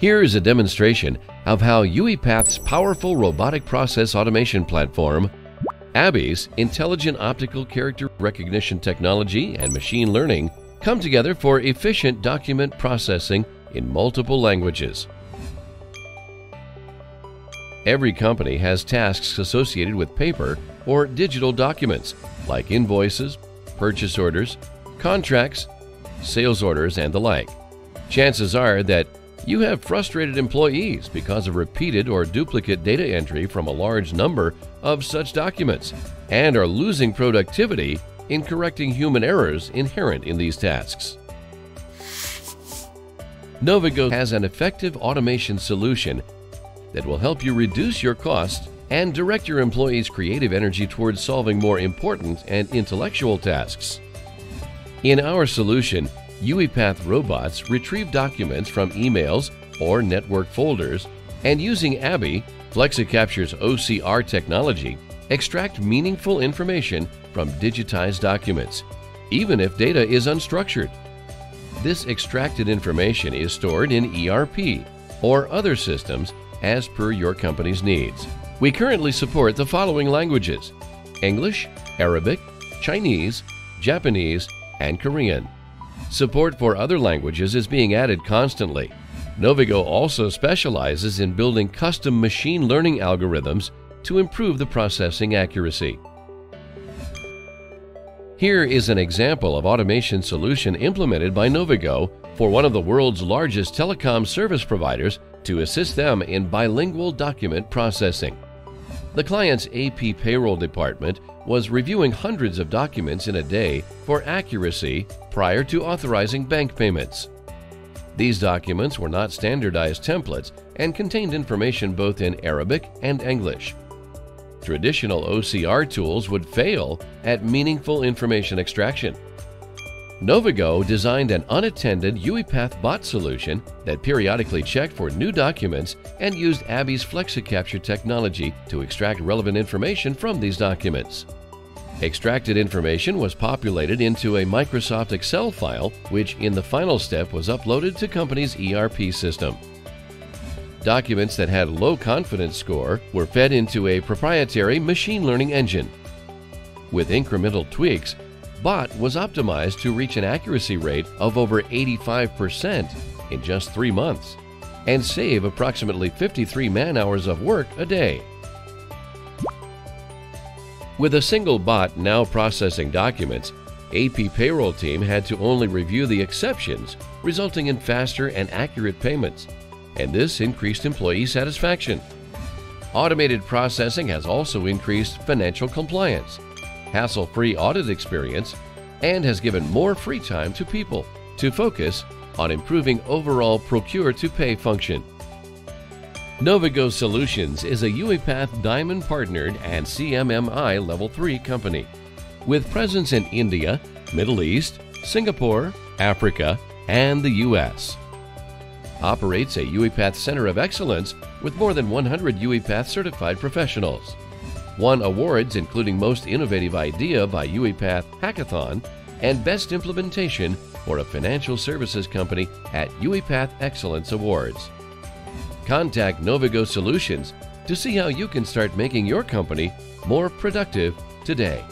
Here is a demonstration of how UiPath's powerful robotic process automation platform, ABBYY's intelligent optical character recognition technology and machine learning come together for efficient document processing in multiple languages. Every company has tasks associated with paper or digital documents like invoices, purchase orders, contracts, sales orders, and the like. Chances are that you have frustrated employees because of repeated or duplicate data entry from a large number of such documents and are losing productivity in correcting human errors inherent in these tasks. Novigo has an effective automation solution that will help you reduce your costs and direct your employees' creative energy towards solving more important and intellectual tasks. In our solution, UiPath robots retrieve documents from emails or network folders and using ABBYY, FlexiCapture's OCR technology, extract meaningful information from digitized documents, even if data is unstructured. This extracted information is stored in ERP or other systems as per your company's needs. We currently support the following languages English, Arabic, Chinese, Japanese, and Korean. Support for other languages is being added constantly. Novigo also specializes in building custom machine learning algorithms to improve the processing accuracy. Here is an example of automation solution implemented by Novigo for one of the world's largest telecom service providers to assist them in bilingual document processing. The client's AP payroll department was reviewing hundreds of documents in a day for accuracy prior to authorizing bank payments. These documents were not standardized templates and contained information both in Arabic and English. Traditional OCR tools would fail at meaningful information extraction. Novigo designed an unattended UiPath bot solution that periodically checked for new documents and used ABBYY's FlexiCapture technology to extract relevant information from these documents. Extracted information was populated into a Microsoft Excel file, which in the final step was uploaded to company's ERP system. Documents that had low confidence score were fed into a proprietary machine learning engine. With incremental tweaks, BOT was optimized to reach an accuracy rate of over 85% in just three months and save approximately 53 man hours of work a day. With a single bot now processing documents, AP payroll team had to only review the exceptions, resulting in faster and accurate payments and this increased employee satisfaction. Automated processing has also increased financial compliance, hassle free audit experience, and has given more free time to people to focus on improving overall procure to pay function. Novigo Solutions is a UiPath Diamond partnered and CMMI Level 3 company with presence in India, Middle East, Singapore, Africa, and the U.S operates a UiPath Center of Excellence with more than 100 UiPath certified professionals. Won awards including Most Innovative Idea by UiPath Hackathon and Best Implementation for a Financial Services Company at UiPath Excellence Awards. Contact Novigo Solutions to see how you can start making your company more productive today.